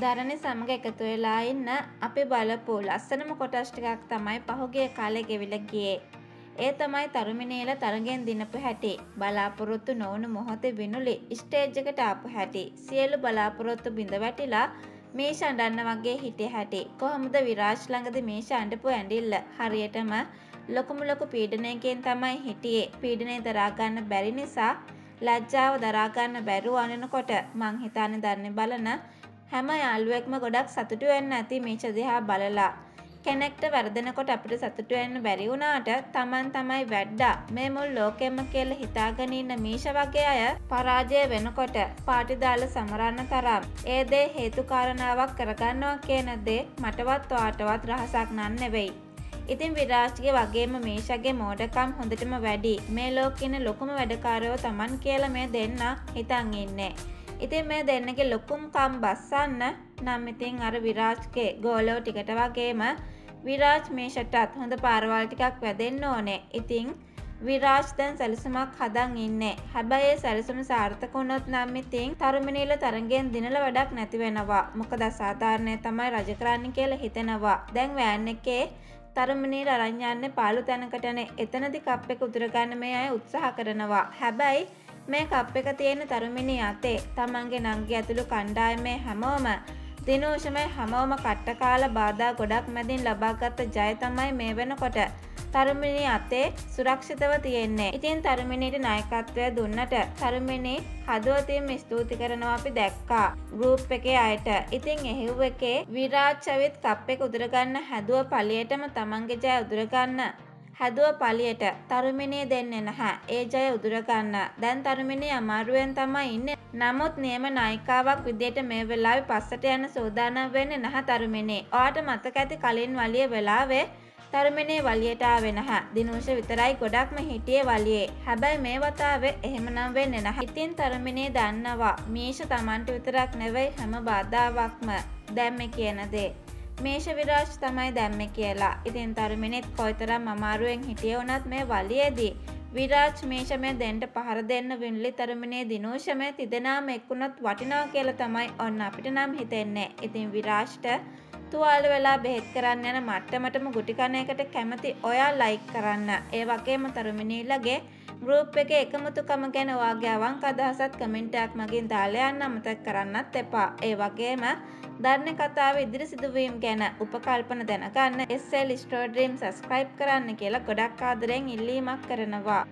දරණි සමග එකතු වෙලා ඉන්න අපි බලපු ලස්සනම කොටස් ටිකක් තමයි පහුගිය කාලේ ගෙවිලා ගියේ. ඒ තමයි තරුමිනේල තරගෙන් දිනපු හැටි. බලාපොරොත්තු නොවුණු මොහොතේ විනුලි ස්ටේජ් එකට ආපු හැටි. සියලු බලාපොරොත්තු බිඳ වැටිලා මීෂ අඬන්න වගේ හිටිය හැටි. කොහොමද විරාජ් ළඟද මීෂ අඬපු ඇඬිල්ල හරියටම ලොකුම ලොකු පීඩනයකින් තමයි හිටියේ. පීඩනය දරා ගන්න බැරි නිසා ලැජ්ජාව දරා ගන්න බැරුව අනනකොට මං හිතානේ දන්නේ බලන හැම යාළුවෙක්ම ගොඩක් සතුටු වෙන්න ඇති මේච දිහා බලලා. කෙනෙක්ට වැරදෙනකොට අපිට සතුටු වෙන්න බැරි වුණාට Taman තමයි වැඩ්ඩා මේ මුල් ලෝකෙම කියලා හිතාගෙන ඉන්න මීෂ වගේ අය පරාජය වෙනකොට පාටි දාලා සමරන්න තරම් ඒ දේ හේතු කාරණාවක් කරගන්නවා කියන දේ මටවත් ඔයාටවත් රහසක් නන් නෙවෙයි. ඉතින් විරාජ්ගේ වගේම මීෂගේ මෝඩකම් හොඳටම වැඩි මේ ලෝකෙන ලොකුම වැඩකාරයෝ Taman කියලා මේ දෙන්න හිතන් ඉන්නේ. ඉතින් මේ දෙන්නගේ ලොකුම්කම් බස්සන්න නම් ඉතින් අර විරාජ්ගේ ගෝලෝ ටිකට වගේම විරාජ් මේෂටත් හොඳ පාරවල් ටිකක් වැදෙන්න ඕනේ. ඉතින් විරාජ් දැන් සැලසුමක් හදන් ඉන්නේ. හැබැයි ඒ සැලසුම සාර්ථක වුණොත් නම් ඉතින් තරුමිනීල තරගෙන් දිනල වැඩක් නැති වෙනවා. මොකද අසාධාරණය තමයි රජ කරන්න කියලා හිතෙනවා. දැන් වෑන් එකේ තරුමිනීල අරන් යන්නේ පාළු තැනකටනේ. එතනදි කප් එක උතුර ගන්න මේ අය උත්සාහ කරනවා. හැබැයි මේ කප් එක තියෙන තරුමිනි අතේ තමන්ගේ නංගි ඇතුළු කණ්ඩායමේ හැමෝම දිනෝෂමය හැමෝම කට්ටකාල බාධා ගොඩක් මැදින් ලබාගත්ත ජය තමයි මේ වෙනකොට තරුමිනි අතේ සුරක්ෂිතව තියෙන්නේ. ඉතින් තරුමිනිට නායකත්වය දුන්නට තරුමිනි හදවතින්ම ස්තුති කරනවා අපි දැක්කා. ගෲප් එකේ අයට. ඉතින් එහිව් එකේ විරාජ් කප් එක උදුරගන්න හැදුව පළියටම තමන්ගේ ජය උදුරගන්න හැදුව පලියට තරුමිනේ දෙන්නේ නැහැ. ඒ ජය උදුරගන්න. දැන් තරුමිනේ අමාරුවෙන් තමයි ඉන්නේ. නමුත් නියම නායිකාවක් විදියට මේ වෙලාවේ පස්සට යන සූදානම් වෙන්නේ නැහැ තරුමිනේ. ඔයාට මතක ඇති කලින් වලිය වෙලාවේ තරුමිනේ වලියට ආවේ නැහැ. දිනුෂ විතරයි ගොඩක්ම හිටියේ වලියේ. හැබැයි මේ වතාවේ එහෙමනම් වෙන්නේ නැහැ. ඉතින් තරුමිනේ දන්නවා මීෂ Tamanට විතරක් නෙවෙයි හැම බාධාවක්ම දැම්මේ කියන දේ. මේෂ විරාජ් තමයි දැම්ම කියලා. ඉතින් තරුමිනිත් කොයිතරම් අමාරුවෙන් හිටිය වුණත් මේ වලියේදී විරාජ් මේෂමය දෙන්ට පහර දෙන්න වින්ලි තරුමිනේ දිනෝෂමය තිදෙනාම එක්වුණොත් වටිනවා කියලා තමයි ඔන්න අපිට නම් හිතෙන්නේ. ඉතින් විරාජ්ට තුවාල වෙලා බෙහෙත් කරන්න යන මට්ටමටම ගුටිකන එකට කැමති ඔයා ලයික් කරන්න. ඒ වගේම තරුමිනීලගේ ගෲප් එකේ එකමුතුකම ගැන ඔයාගේ අවංක අදහසත් කමෙන්ට් එකක් මගින් දාලා යන්න අමතක කරන්නත් එපා. ඒ වගේම ධර්ණ කතාව ඉදිරි සිදුවීම් ගැන උපකල්පන දැනගන්න SL ස්ටෝඩ්‍රීම් සස්ක්‍රයිබ් කරන්න කියලා ගොඩක් ආදරෙන් ඉල්ලීමක් කරනවා.